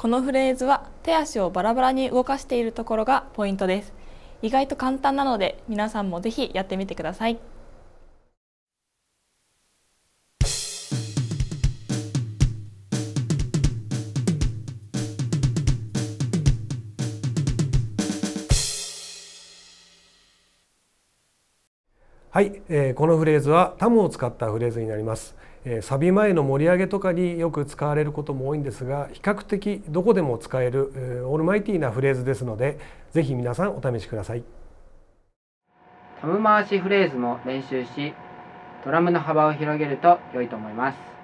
このフレーズは手足をバラバラに動かしているところがポイントです。意外と簡単なので皆さんもぜひやってみてください。はい、えー、このフレーズはタムを使ったフレーズになります、えー、サビ前の盛り上げとかによく使われることも多いんですが比較的どこでも使える、えー、オールマイティーなフレーズですのでぜひ皆さんお試しください。タム回しフレーズも練習しドラムの幅を広げると良いと思います。